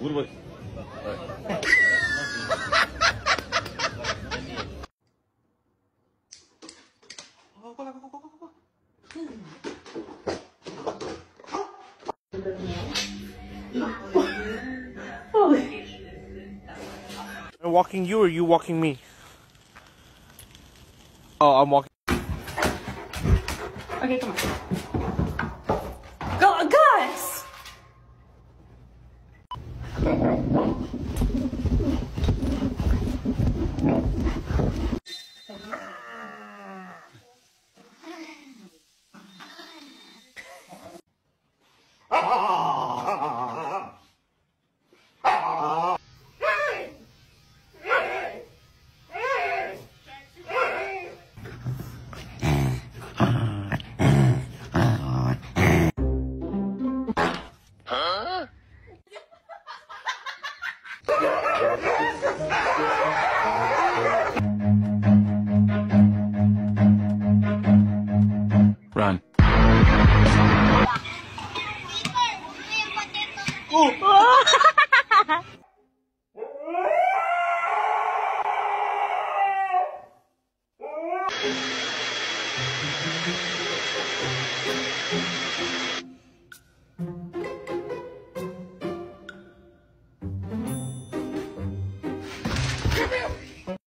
Vur bak. I'm walking you or you walking me? Oh, I'm walking. Okay, come on. Go, guys! Run.